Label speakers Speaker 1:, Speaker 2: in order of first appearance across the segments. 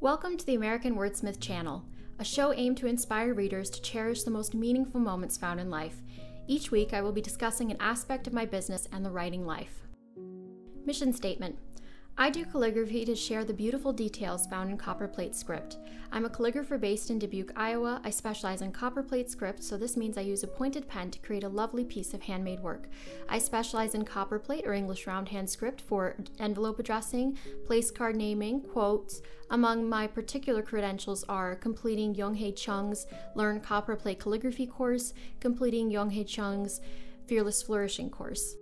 Speaker 1: Welcome to the American Wordsmith channel, a show aimed to inspire readers to cherish the most meaningful moments found in life. Each week, I will be discussing an aspect of my business and the writing life. Mission Statement I do calligraphy to share the beautiful details found in copperplate script. I'm a calligrapher based in Dubuque, Iowa. I specialize in copperplate script, so this means I use a pointed pen to create a lovely piece of handmade work. I specialize in copperplate or English roundhand script for envelope addressing, place card naming, quotes. Among my particular credentials are completing Young-Hae Chung's Learn Copperplate Calligraphy course, completing Young-Hae Chung's Fearless Flourishing course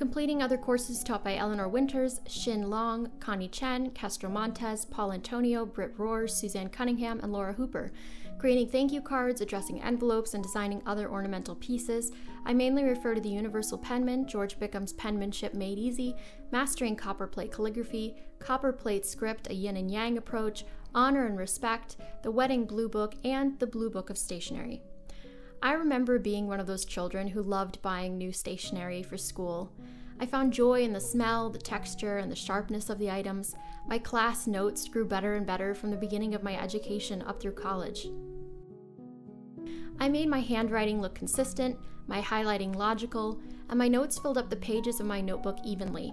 Speaker 1: completing other courses taught by Eleanor Winters, Schin Loong, Connie Chen, Castro Montes, Paul Antonio, Britt Roars, Suzanne Cunningham, and Laura Hooper. Creating thank you cards, addressing envelopes, and designing other ornamental pieces. I mainly refer to the Universal Penman, George Bickham's penmanship made easy, mastering copperplate calligraphy, copperplate script, a yin and yang approach, honor and respect, the wedding blue book, and the blue book of stationery. I remember being one of those children who loved buying new stationery for school. I found joy in the smell, the texture, and the sharpness of the items. My class notes grew better and better from the beginning of my education up through college. I made my handwriting look consistent, my highlighting logical, and my notes filled up the pages of my notebook evenly.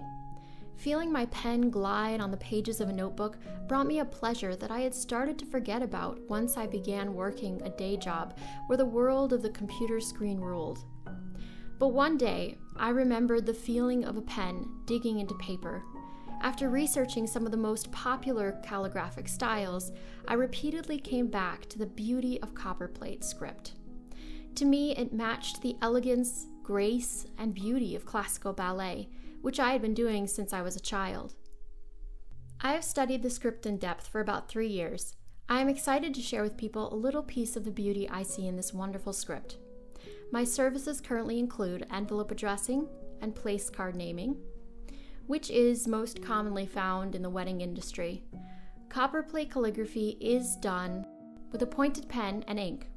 Speaker 1: Feeling my pen glide on the pages of a notebook brought me a pleasure that I had started to forget about once I began working a day job where the world of the computer screen ruled. But one day, I remembered the feeling of a pen digging into paper. After researching some of the most popular calligraphic styles, I repeatedly came back to the beauty of copperplate script. To me, it matched the elegance, grace, and beauty of classical ballet which I had been doing since I was a child. I have studied the script in depth for about three years. I am excited to share with people a little piece of the beauty I see in this wonderful script. My services currently include envelope addressing and place card naming, which is most commonly found in the wedding industry. Copperplate calligraphy is done with a pointed pen and ink.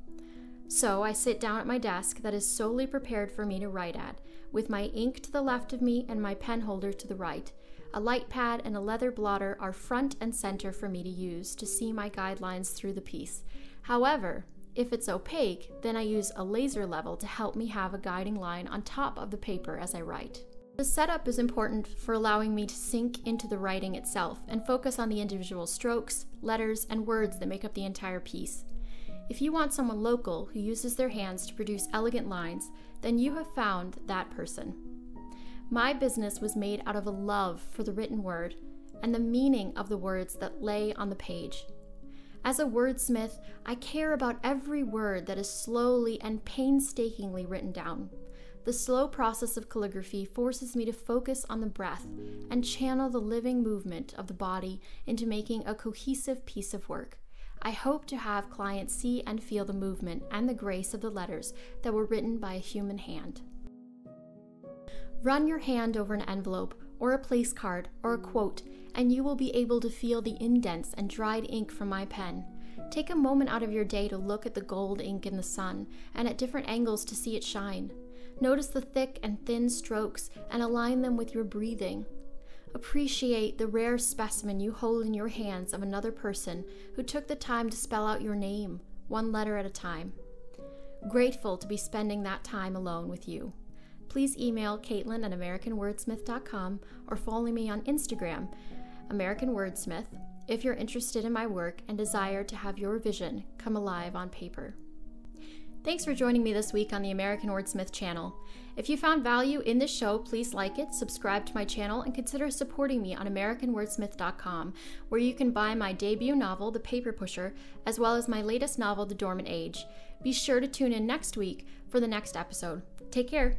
Speaker 1: So I sit down at my desk that is solely prepared for me to write at, with my ink to the left of me and my pen holder to the right. A light pad and a leather blotter are front and center for me to use to see my guidelines through the piece. However, if it's opaque, then I use a laser level to help me have a guiding line on top of the paper as I write. The setup is important for allowing me to sink into the writing itself and focus on the individual strokes, letters, and words that make up the entire piece. If you want someone local who uses their hands to produce elegant lines, then you have found that person. My business was made out of a love for the written word and the meaning of the words that lay on the page. As a wordsmith, I care about every word that is slowly and painstakingly written down. The slow process of calligraphy forces me to focus on the breath and channel the living movement of the body into making a cohesive piece of work. I hope to have clients see and feel the movement and the grace of the letters that were written by a human hand. Run your hand over an envelope or a place card or a quote, and you will be able to feel the indents and dried ink from my pen. Take a moment out of your day to look at the gold ink in the sun and at different angles to see it shine. Notice the thick and thin strokes and align them with your breathing. Appreciate the rare specimen you hold in your hands of another person who took the time to spell out your name, one letter at a time. Grateful to be spending that time alone with you. Please email Kaitlyn at AmericanWordsmith.com or follow me on Instagram, American Wordsmith, if you're interested in my work and desire to have your vision come alive on paper. Thanks for joining me this week on the American Wordsmith channel. If you found value in this show, please like it, subscribe to my channel, and consider supporting me on AmericanWordsmith.com, where you can buy my debut novel, The Paper Pusher, as well as my latest novel, The Dormant Age. Be sure to tune in next week for the next episode. Take care.